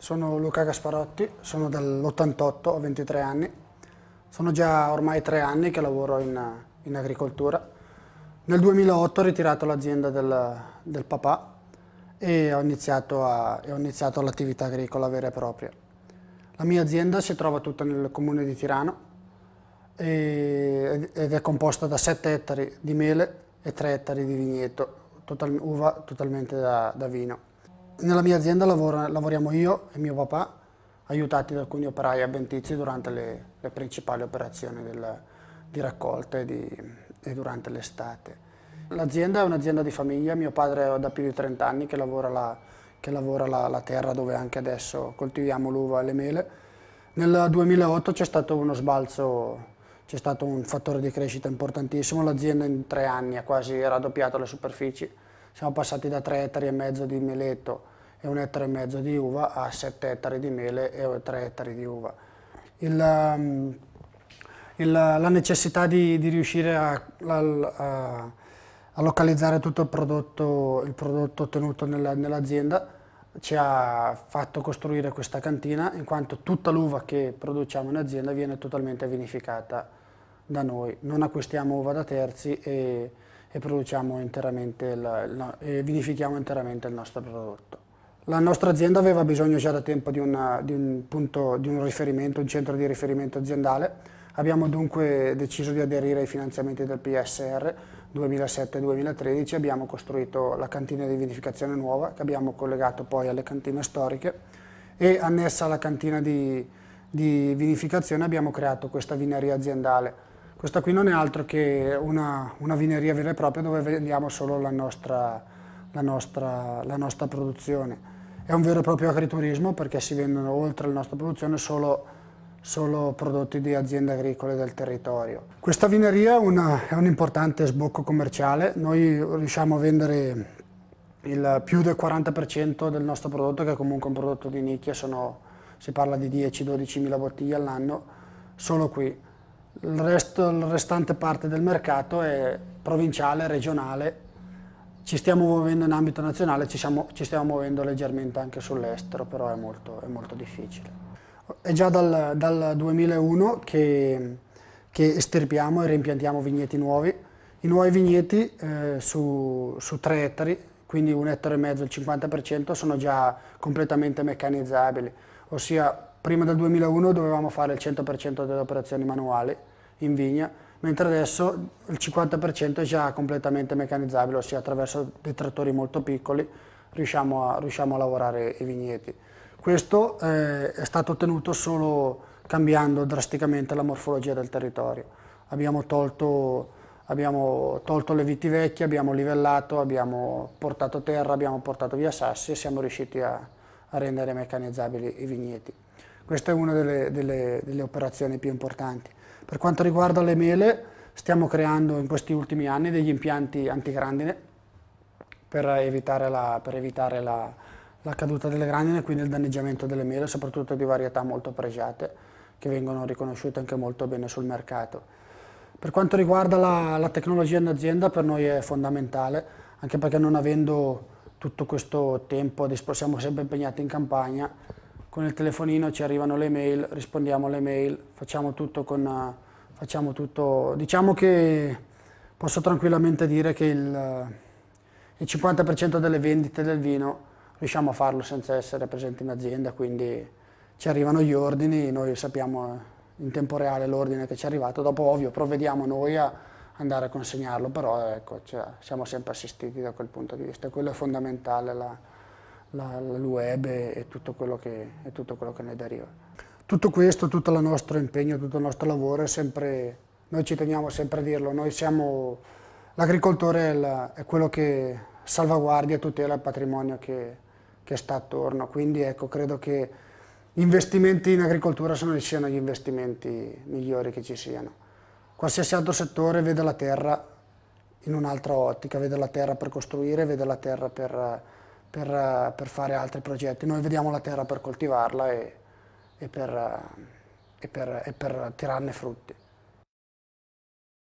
Sono Luca Gasparotti, sono dell'88, ho 23 anni. Sono già ormai tre anni che lavoro in, in agricoltura. Nel 2008 ho ritirato l'azienda del, del, papà e ho iniziato, iniziato l'attività agricola vera e propria. La mia azienda si trova tutta nel comune di Tirano ed è composta da 7 ettari di mele e 3 ettari di vigneto, total, uva totalmente da, da vino. Nella mia azienda lavora, lavoriamo io e mio papà, aiutati da alcuni operai abbentizi durante le, le principali operazioni del, di raccolta e, di, e durante l'estate. L'azienda è un'azienda di famiglia, mio padre è da più di 30 anni che lavora, la, che lavora la, la terra dove anche adesso coltiviamo l'uva e le mele. Nel 2008 c'è stato uno sbalzo, c'è stato un fattore di crescita importantissimo, l'azienda in tre anni ha quasi raddoppiato le superfici, siamo passati da 3 ettari e mezzo di meleto e un ettaro e mezzo di uva a 7 ettari di mele e 3 ettari di uva. Il, um, il, la necessità di, di riuscire a, a, a, localizzare tutto il prodotto, il prodotto ottenuto nell'azienda ci ha fatto costruire questa cantina in quanto tutta l'uva che produciamo in azienda viene totalmente vinificata da noi. Non acquistiamo uva da terzi e e interamente il, e vinifichiamo interamente il nostro prodotto. La nostra azienda aveva bisogno già da tempo di, una, di, un punto, di un riferimento, un centro di riferimento aziendale. Abbiamo dunque deciso di aderire ai finanziamenti del PSR 2007-2013, abbiamo costruito la cantina di vinificazione nuova che abbiamo collegato poi alle cantine storiche e annessa alla cantina di, di vinificazione abbiamo creato questa vineria aziendale questa qui non è altro che una, una vineria vera e propria dove vendiamo solo la nostra, la, nostra, la nostra, produzione. È un vero e proprio agriturismo perché si vendono oltre alla nostra produzione solo, solo prodotti di aziende agricole del territorio. Questa vineria una, è un importante sbocco commerciale, noi riusciamo a vendere il più del 40% del nostro prodotto che è comunque un prodotto di nicchia, sono, si parla di 10-12 mila bottiglie all'anno, solo qui il resto, la restante parte del mercato è provinciale, regionale, ci stiamo muovendo in ambito nazionale, ci, siamo, ci stiamo muovendo leggermente anche sull'estero, però è molto, è molto, difficile. È già dal, dal 2001 che, che, estirpiamo e reimpiantiamo vigneti nuovi. I nuovi vigneti eh, su, su 3 ettari, quindi un ettaro e mezzo, il 50%, sono già completamente meccanizzabili, ossia prima del 2001 dovevamo fare il 100% delle operazioni manuali in vigna, mentre adesso il 50% è già completamente meccanizzabile, ossia attraverso dei trattori molto piccoli riusciamo a, riusciamo a lavorare i vigneti. Questo eh, è stato ottenuto solo cambiando drasticamente la morfologia del territorio. Abbiamo tolto, abbiamo tolto le viti vecchie, abbiamo livellato, abbiamo portato terra, abbiamo portato via sassi e siamo riusciti a, a rendere meccanizzabili i vigneti. Questa è una delle, delle, delle operazioni più importanti. Per quanto riguarda le mele, stiamo creando in questi ultimi anni degli impianti antigrandine per evitare, la, per evitare la, la, caduta delle grandine e quindi il danneggiamento delle mele, soprattutto di varietà molto pregiate, che vengono riconosciute anche molto bene sul mercato. Per quanto riguarda la, la tecnologia in azienda, per noi è fondamentale, anche perché non avendo tutto questo tempo, siamo sempre impegnati in campagna, con il telefonino ci arrivano le mail, rispondiamo alle mail, facciamo tutto con... Facciamo tutto, diciamo che posso tranquillamente dire che il, il 50% delle vendite del vino riusciamo a farlo senza essere presenti in azienda, quindi ci arrivano gli ordini, noi sappiamo in tempo reale l'ordine che ci è arrivato, dopo ovvio provvediamo noi a andare a consegnarlo, però ecco, cioè, siamo sempre assistiti da quel punto di vista, quello è fondamentale. La, web e, tutto che, e, tutto quello che, ne deriva. Tutto questo, tutto il nostro impegno, tutto il nostro lavoro è sempre, noi ci teniamo sempre a dirlo, noi siamo, l'agricoltore è, è, quello che salvaguardia e tutela il patrimonio che, che sta attorno, quindi ecco, credo che gli investimenti in agricoltura sono, siano gli investimenti migliori che ci siano. Qualsiasi altro settore vede la terra in un'altra ottica, vede la terra per costruire, vede la terra per per, per, fare altri progetti. Noi vediamo la terra per coltivarla e, e, per, e, per, e per tirarne frutti.